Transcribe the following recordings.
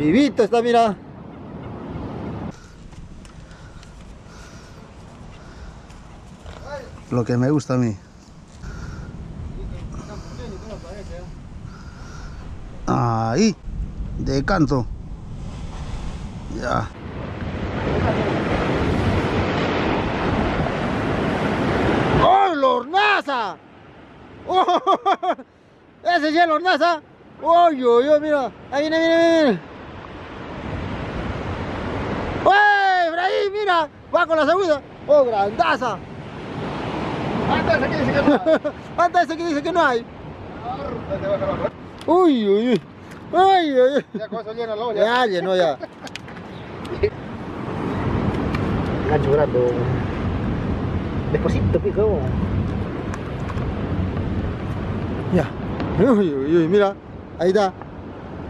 Vivito está, mira. Lo que me gusta a mí. Ahí, de canto. Ya. ¡Oh, Lornaza! ¡Oh! ¡Ese es el Lornaza! ¡Uy, uy, uy! Mira, ahí viene, viene, viene. ¡Uy, Efraín, mira! Va con la segunda. ¡Oh, grandaza! Anda, ese que dice que no. Dice que no hay. Uy, uy, uy. Uy, uy, uy. Ya con eso llena la olla. Ya llenó ya. Gancho grande. Despacito, pico. Ya. Uy, uy, uy, mira. Ahí está.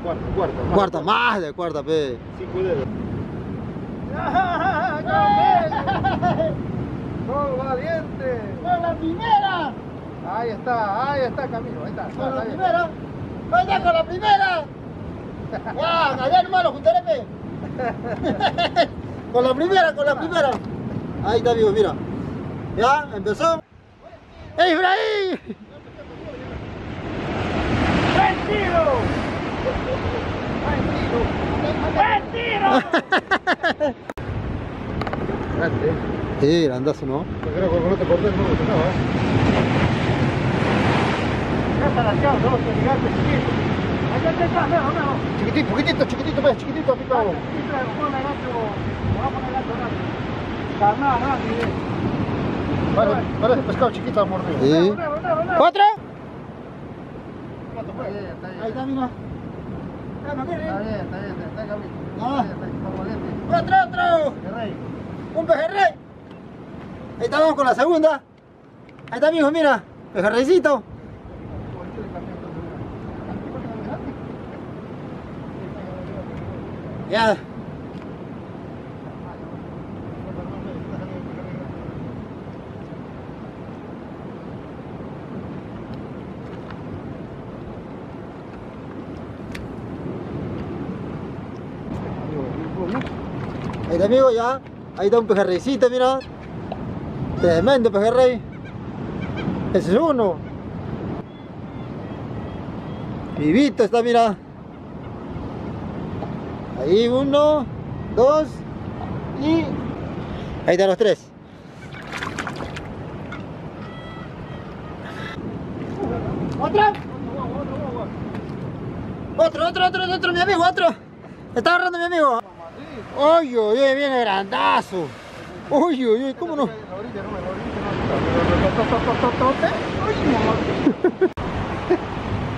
Cuarta, cuarta. Cuarta, más de cuarta, pe. Cinco dedos. ¡Gol valiente! ¡Con la primera! Ahí está, ahí está Camilo, ahí está. ¡Con la está primera! ¡Ahí está, con la primera! ¡Ya! Allá nomás lo juntaré, pe. con la primera, con la primera. Ahí está, amigo, mira. Ya, empezó. ¡Ey, Ibrahim! Grande, ¿eh? Sí, grandazo, ¿no? Yo creo que con este no lo tocaba, ¿eh? Ya está lateado, no, este gigante chiquito. Allá te está, mejor, mejor. Chiquitito, chiquitito, chiquitito, chiquitito, vale, ese pescado chiquito a morder. Sí. ¿Cuatro? Ahí Ahí está, mira. Está bien, está bien, está bien, Camilo. Ah. Está bien, está bien, está ¡Otro, otro! bien. Rey. ¡Un pejerrey! Ahí estamos con la segunda. Ahí está, mijo, mira. Pejerreycito. Ya. Ahí está, amigo, ya. Ahí está un pejerreycito, mira. Tremendo pejerrey. Ese es uno. Vivito está, mira. Ahí uno, dos y... Ahí están los tres. ¿Otra? Otro, otro, otro, otro, mi amigo, otro. Está agarrando mi amigo. Uy, uy, uy, viene grandazo. Uy, uy, uy, ¿cómo no?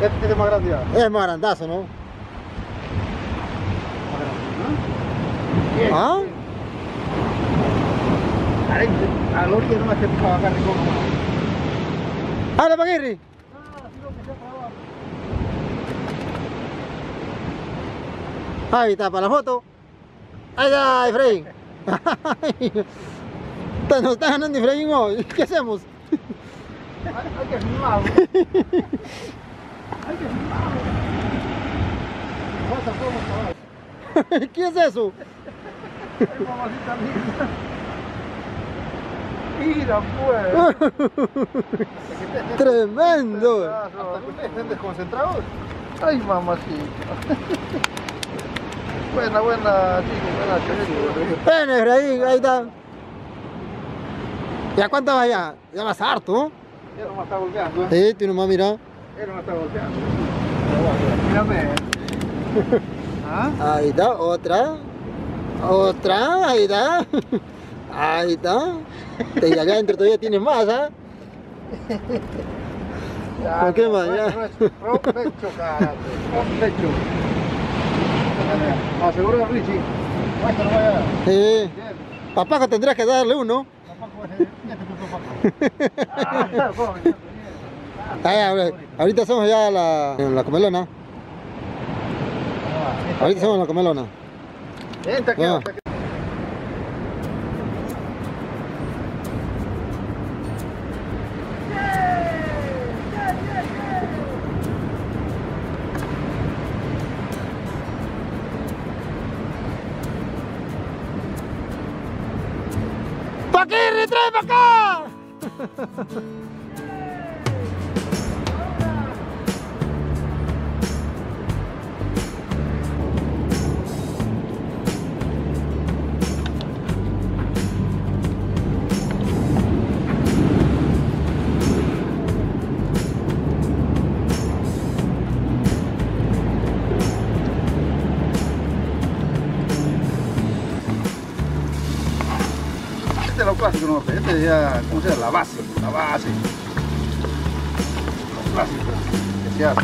Este es más grande ya. Es más grandazo, ¿no? ¿Ah? A la orilla no me hace para acá rico. ¡Hala, Paguirri! Ahí está, para la foto. Ahí está, Efraín. Nos está ganando Efraín hoy. ¿Qué hacemos? Hay, que filmarlo. Hay que chaval. ¿Qué es eso? Ay. Mira, pues. Tremendo. Estén desconcentrados. Ay, mamacita. Buena, buena, chicos, buena. Ven, Efraín, ahí está. ¿Ya cuánto vas ya? Ya vas harto. Él no me está golpeando. ¿eh? Sí, tú nomás mira. No me está golpeando. Mírame. ¿Ah? Ahí está, otra. Otra, ahí está. Ahí está. Y acá adentro todavía tienes más, ¿ah? Ya, ¿Con qué más? Ya. Asegura Richie. Muéstralo vaya. Sí. Bien. Papá que tendrás que darle uno. Ah. Ah, ahorita somos ya la, en la comelona. Ahorita somos en la comelona. Entra aquí, Ah. entra aquí. ¡Paquirri, trae Este es lo clásico, no, este es ya, ¿cómo se llama? La base, la base. Lo clásico que se hace.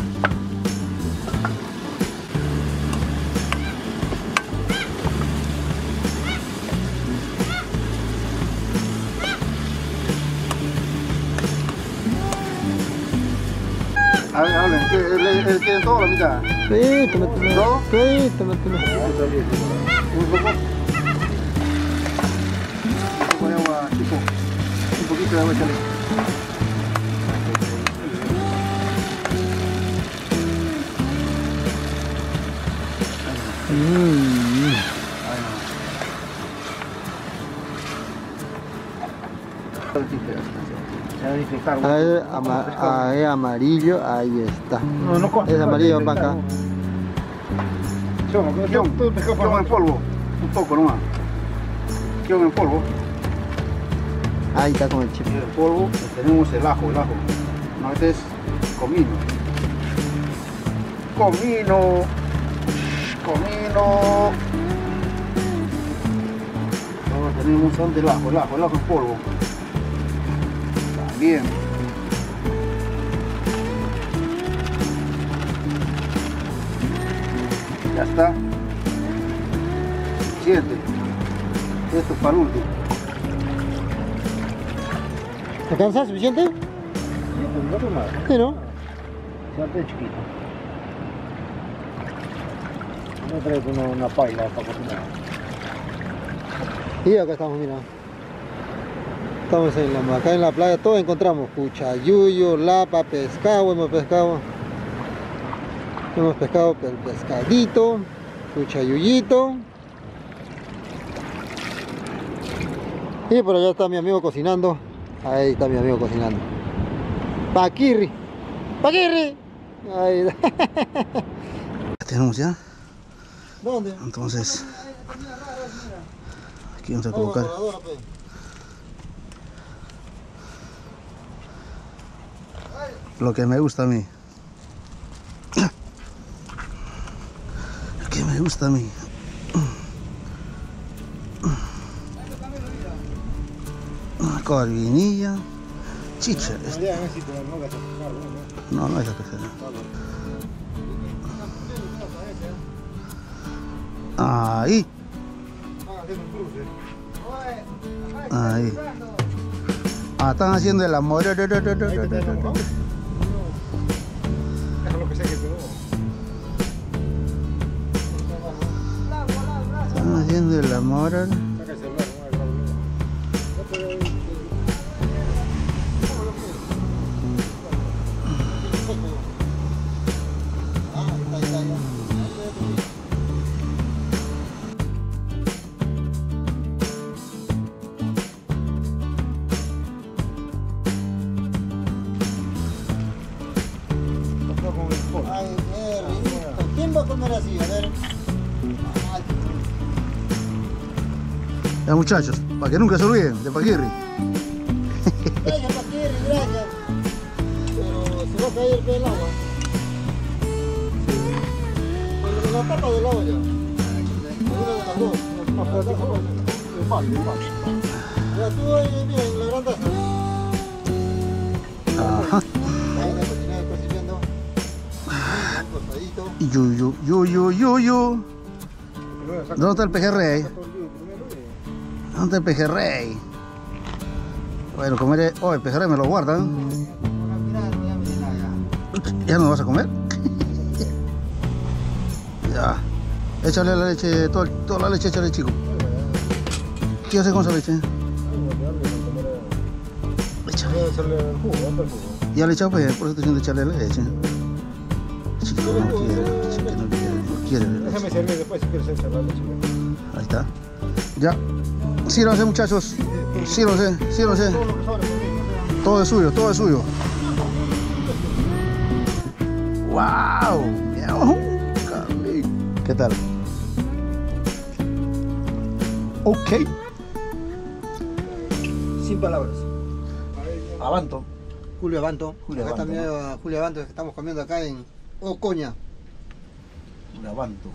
A ver, hablen, ¿qué- él- él- él tiene todo la mitad? Sí, tómatelo. ¿No? Sí, tómatelo. Poquito de agua, chale. Mm. Ahí, ama- ahí amarillo, ahí está. No, no Es amarillo para acá. En polvo. Un poco nomás. Kion en polvo. Ahí está con el chip. El polvo tenemos el ajo, el ajo. No, este es comino. Comino. Comino. Ahora tenemos donde el ajo, el ajo, el ajo en polvo. También. Ya está. Suficiente. Esto es para último. ¿Te alcanza suficiente? Sí, pues no más. Chiquito. No traigo una, una paila para cocinar. Y acá estamos, mira. Estamos en la, acá en la playa, todo encontramos. Cuchayuyo, lapa, pescado, hemos pescado. Hemos pescado el pescadito, cuchayuyito. Y por allá está mi amigo cocinando. Ahí está mi amigo cocinando. Paquirri. Paquirri. Ahí Tenemos ya. ¿Dónde? Entonces, aquí vamos a colocar lo que me gusta a mí. Lo que me gusta a mí. Corvinilla, chicha. es- No, no es la tercera. Ahí, ahí. Ah, están haciendo el amor. Están haciendo el amor. A comer así? A ver. Ay, Ya muchachos, para que nunca se olviden de Paquirri. Gracias, Paquirri, gracias. Pero se va a caer el agua. Con la tapa del agua ya. Una de las dos. Ya tú ahí, mira, en la gran taza. Y yu, yu. ¿Dónde está el pejerrey? ¿Dónde está el pejerrey? Bueno, comeré. Oh, el pejerrey me lo guardan. Mirada, ya me ya. ¿Ya no lo vas a comer? ya. Échale la leche, toda, toda la leche, échale chico. ¿Qué hace con esa leche? Échale. Ya le he echado, pues, por eso te siento echarle leche. Chico no quiere, no quiere, no quiere. Déjame servir después si quieres leche. Ahí está. Ya. Sírvanse muchachos. Sírvanse, sírvanse. Todo es suyo, todo es suyo. ¡Wow! ¿Qué tal? Ok. Sin palabras. Avanto. Julio Abanto. Julio acá Abanto, también a Julio Abanto que estamos comiendo acá en Ocoña. Un avanto.